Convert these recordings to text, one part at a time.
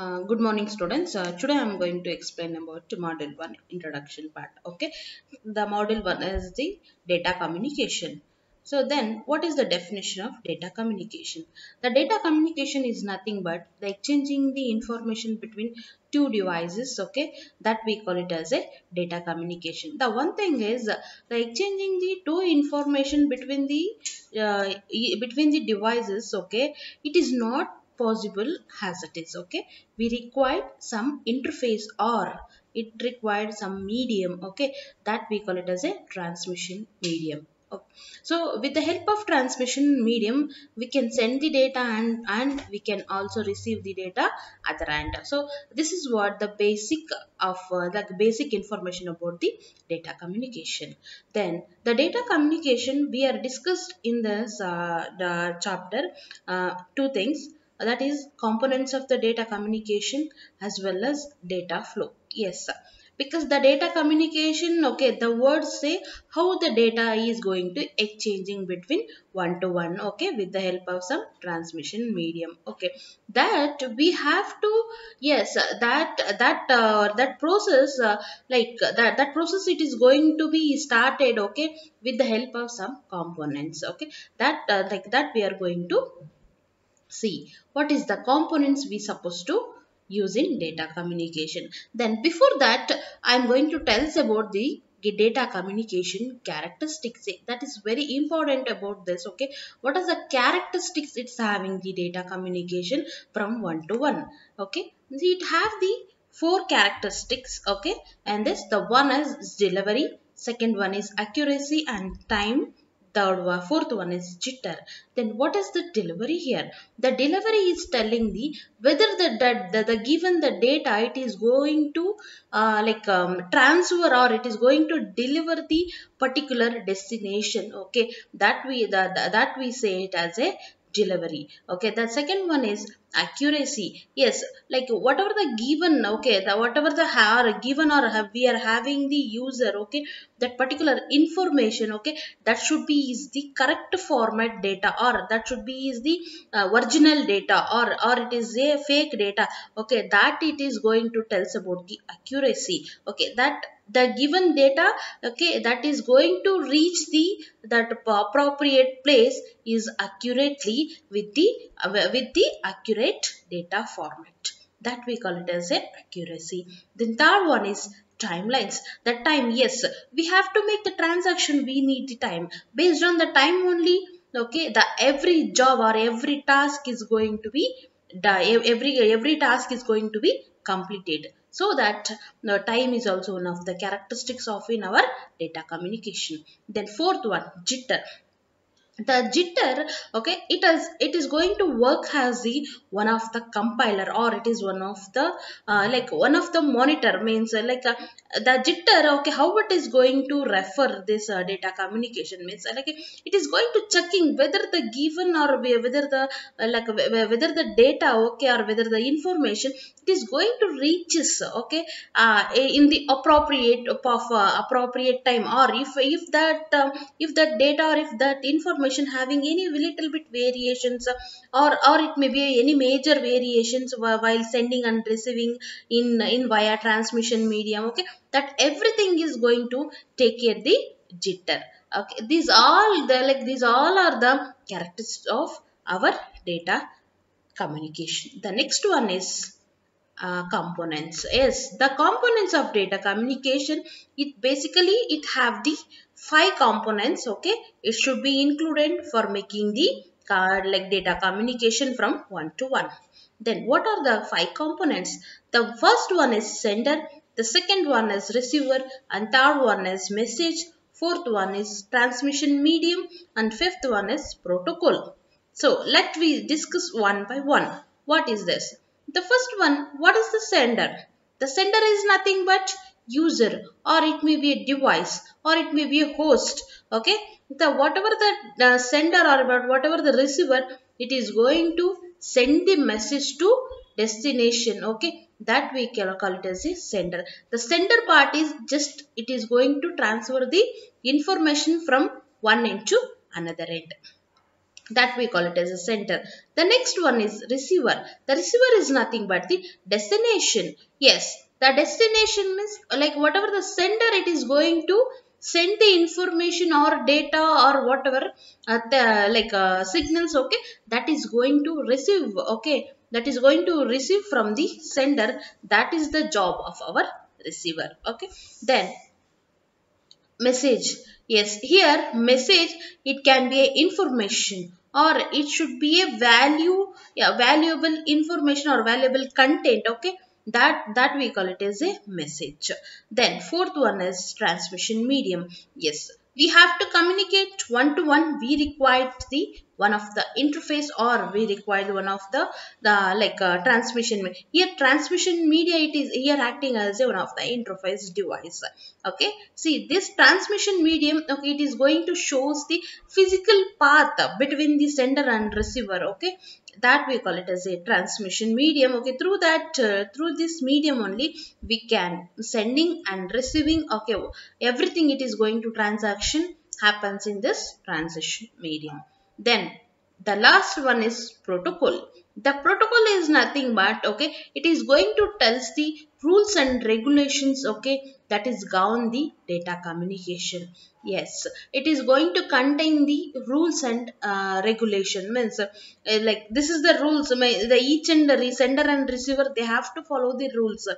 Uh, good morning students. Uh, today i'm going to explain about module 1 introduction part okay? The module 1 is the data communication. So then what is the definition of data communication? The data communication is nothing but the exchanging the information between two devices okay? That we call it as a data communication. The one thing is uh, the exchanging the two information between the uh, between the devices okay? It is not possible as it is okay? We require some interface or it required some medium okay? That we call it as a transmission medium. Okay. so with the help of transmission medium we can send the data and and we can also receive the data at the end so this is what the basic of uh, the basic information about the data communication. Then the data communication we are discussed in this uh, the chapter uh, two things that is components of the data communication as well as data flow. Yes sir. because the data communication okay the words say how the data is going to exchanging between one to one okay with the help of some transmission medium okay. That we have to yes that that uh, that process uh, like that that process it is going to be started okay with the help of some components okay. That uh, like that we are going to see what is the components we supposed to use in data communication? Then before that i'm going to tell us about the data communication characteristics. That is very important about this okay? What are the characteristics it's having the data communication from one to one okay? It have the four characteristics okay? And this the one is delivery second one is accuracy and time third one fourth one is jitter. Then what is the delivery here? The delivery is telling the whether the the, the, the given the data it is going to uh, like um, transfer or it is going to deliver the particular destination. Okay. That we the, the, that we say it as a delivery. Okay the second one is accuracy. Yes like whatever the given okay the whatever the are given or have we are having the user okay that particular information okay that should be is the correct format data or that should be is the uh, original data or or it is a fake data. Okay that it is going to tell us about the accuracy. Okay that the given data okay that is going to reach the that appropriate place is accurately with the with the accurate data format. That we call it as a accuracy. Then third one is timeliness. The time yes we have to make the transaction we need the time. Based on the time only okay the every job or every task is going to be every every task is going to be completed so that the time is also one of the characteristics of in our data communication. Then fourth one jitter the jitter okay it is it is going to work as the one of the compiler or it is one of the uh, like one of the monitor. Means uh, like uh, the jitter okay how it is going to refer this uh, data communication? Means uh, like it is going to checking whether the given or whether the uh, like whether the data okay or whether the information it is going to reaches okay in the appropriate of appropriate time. Or if if that um, if that data or if that information having any little bit variations uh, or or it may be any major variations while sending and receiving in in via transmission medium okay? That everything is going to take care the jitter okay? These all the like these all are the characteristics of our data communication. The next one is uh, components. Yes the components of data communication it basically it have the five components okay? It should be included for making the card like data communication from one to one. Then what are the five components? The first one is sender the second one is receiver and third one is message fourth one is transmission medium and fifth one is protocol. So let we discuss one by one. What is this the first one, what is the sender? The sender is nothing but user or it may be a device or it may be a host. Okay. The whatever the uh, sender or whatever the receiver, it is going to send the message to destination. Okay. That we can call it as a sender. The sender part is just it is going to transfer the information from one end to another end that we call it as a sender. The next one is receiver. The receiver is nothing but the destination. Yes, the destination means like whatever the sender it is going to send the information or data or whatever uh, the, like uh, signals okay that is going to receive okay that is going to receive from the sender that is the job of our receiver okay then message yes here message it can be a information or it should be a value yeah, valuable information or valuable content okay? That that we call it as a message. Then fourth one is transmission medium. Yes we have to communicate one to one. We require the one of the interface or we require one of the the like uh, transmission here transmission media it is here acting as one of the interface device okay? See this transmission medium okay it is going to shows the physical path between the sender and receiver okay? That we call it as a transmission medium okay? Through that uh, through this medium only we can sending and receiving okay? Everything it is going to transaction happens in this transmission medium then the last one is protocol. The protocol is nothing but okay it is going to tells the rules and regulations okay that is govern the data communication. Yes it is going to contain the rules and uh, regulation. Means uh, like this is the rules. The each and the sender and receiver they have to follow the rules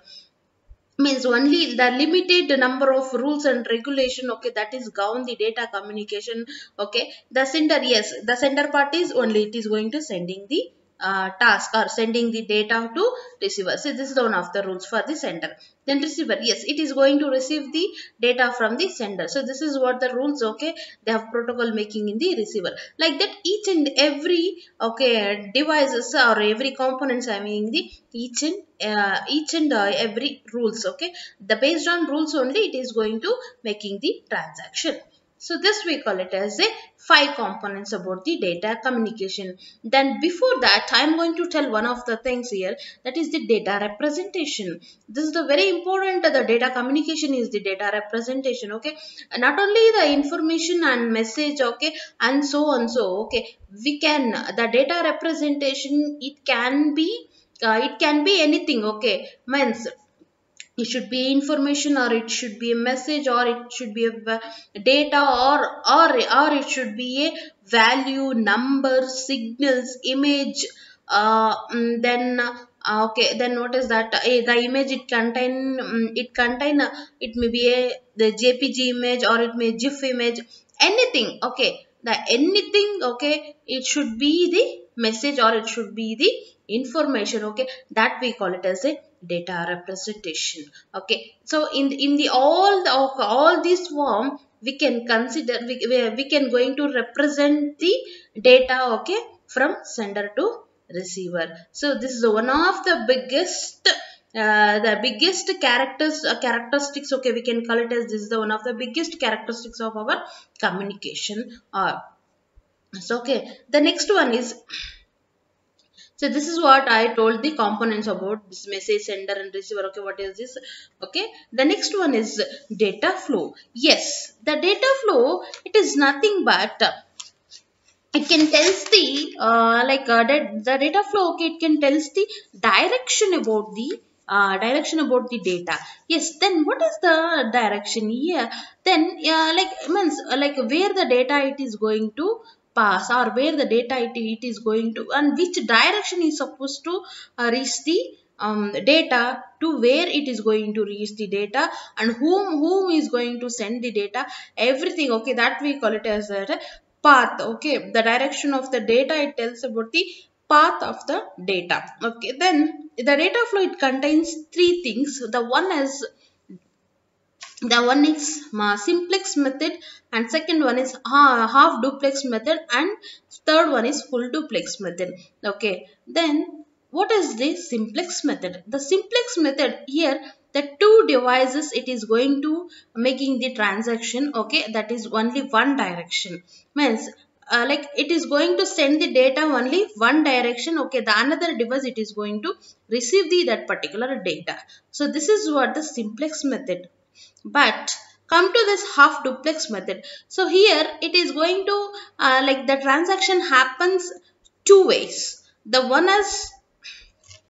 means only the limited number of rules and regulation okay that is govern the data communication okay. The sender yes the sender part is only it is going to sending the uh, task or sending the data to receiver. So this is one of the rules for the sender. Then receiver, yes, it is going to receive the data from the sender. So this is what the rules, okay, they have protocol making in the receiver. Like that each and every, okay, devices or every components I mean the each and uh, each and uh, every rules, okay. The based on rules only it is going to making the transaction. So this we call it as a five components about the data communication. Then before that I am going to tell one of the things here that is the data representation. This is the very important the data communication is the data representation okay. Not only the information and message okay and so on so okay we can the data representation it can be uh, it can be anything okay means it should be information or it should be a message or it should be a data or or or it should be a value number signals image uh, mm, then uh, okay then what is that? Uh, the image it contain um, it contain uh, it may be a the jpg image or it may gif image anything okay. The anything okay it should be the message or it should be the information okay that we call it as a data representation okay. So in in the all the all this form we can consider we, we can going to represent the data okay from sender to receiver. So this is one of the biggest uh, the biggest characters uh, characteristics okay we can call it as this is the one of the biggest characteristics of our communication uh, so okay. The next one is so this is what I told the components about this message sender and receiver. Okay, what is this? Okay, the next one is data flow. Yes, the data flow, it is nothing but uh, it can tells the uh, like uh, the data flow okay it can tells the direction about the uh, direction about the data yes then what is the direction here then uh, like means like where the data it is going to pass or where the data it, it is going to and which direction is supposed to uh, reach the um, data to where it is going to reach the data and whom whom is going to send the data everything okay that we call it as a path okay the direction of the data it tells about the path of the data okay. Then the data flow it contains three things the one is the one is simplex method and second one is half duplex method and third one is full duplex method. Okay. Then what is the simplex method? The simplex method here the two devices it is going to making the transaction okay that is only one direction. Means uh, like it is going to send the data only one direction okay the another device it is going to receive the that particular data. So this is what the simplex method but come to this half duplex method. So here it is going to uh, like the transaction happens two ways. The one is